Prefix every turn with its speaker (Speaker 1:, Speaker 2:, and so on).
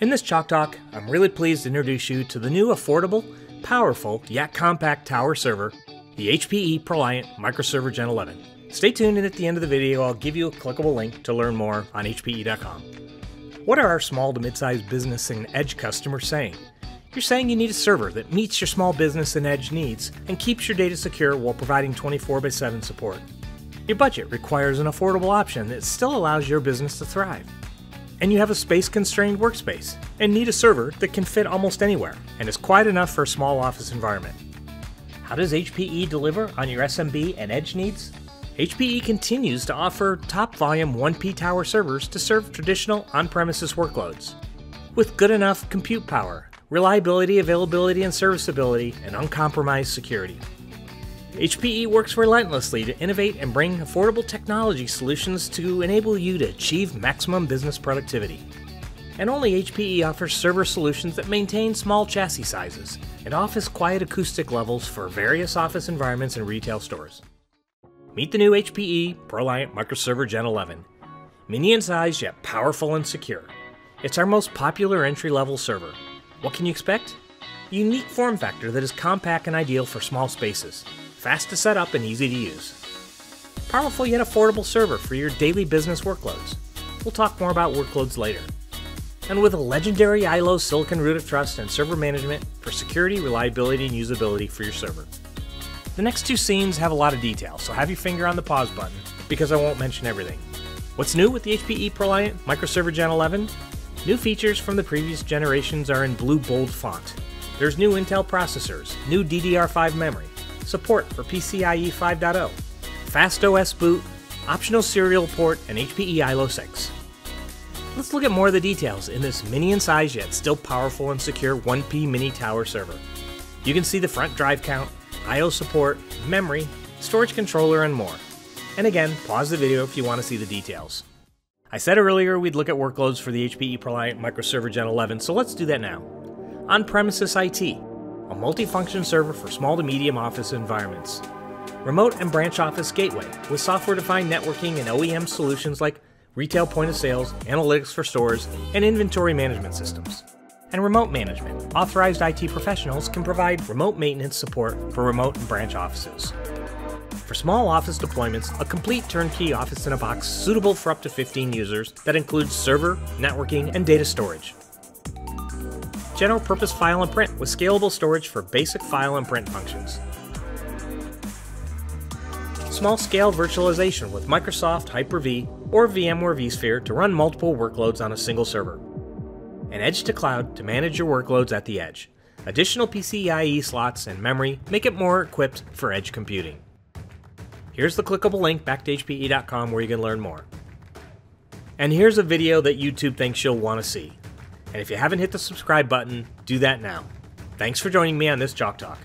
Speaker 1: In this Chalk Talk, I'm really pleased to introduce you to the new affordable, powerful, yet compact tower server, the HPE ProLiant Microserver Gen 11. Stay tuned and at the end of the video I'll give you a clickable link to learn more on HPE.com. What are our small to mid-sized business and edge customers saying? You're saying you need a server that meets your small business and edge needs and keeps your data secure while providing 24 x 7 support. Your budget requires an affordable option that still allows your business to thrive. And you have a space constrained workspace and need a server that can fit almost anywhere and is quiet enough for a small office environment. How does HPE deliver on your SMB and edge needs? HPE continues to offer top volume 1P tower servers to serve traditional on premises workloads. With good enough compute power, reliability, availability, and serviceability, and uncompromised security. HPE works relentlessly to innovate and bring affordable technology solutions to enable you to achieve maximum business productivity. And only HPE offers server solutions that maintain small chassis sizes and office quiet acoustic levels for various office environments and retail stores. Meet the new HPE ProLiant Microserver Gen 11. Mini in size yet powerful and secure. It's our most popular entry level server. What can you expect? Unique form factor that is compact and ideal for small spaces, fast to set up and easy to use. Powerful yet affordable server for your daily business workloads. We'll talk more about workloads later. And with a legendary ILO silicon root of trust and server management for security, reliability, and usability for your server. The next two scenes have a lot of detail, so have your finger on the pause button, because I won't mention everything. What's new with the HPE ProLiant Microserver Gen 11? New features from the previous generations are in blue bold font. There's new Intel processors, new DDR5 memory, support for PCIe 5.0, fast OS boot, optional serial port, and HPE ILO 6. Let's look at more of the details in this mini in size yet still powerful and secure 1P mini tower server. You can see the front drive count, I.O. support, memory, storage controller, and more. And again, pause the video if you want to see the details. I said earlier we'd look at workloads for the HPE ProLiant Microserver Gen 11, so let's do that now. On-premises IT, a multifunction server for small to medium office environments. Remote and branch office gateway with software-defined networking and OEM solutions like retail point of sales, analytics for stores, and inventory management systems and remote management. Authorized IT professionals can provide remote maintenance support for remote and branch offices. For small office deployments, a complete turnkey office in a box suitable for up to 15 users that includes server, networking, and data storage. General purpose file and print with scalable storage for basic file and print functions. Small scale virtualization with Microsoft Hyper-V or VMware vSphere to run multiple workloads on a single server and edge to cloud to manage your workloads at the edge. Additional PCIe slots and memory make it more equipped for edge computing. Here's the clickable link back to HPE.com where you can learn more. And here's a video that YouTube thinks you'll want to see. And if you haven't hit the subscribe button, do that now. Thanks for joining me on this Chalk Talk.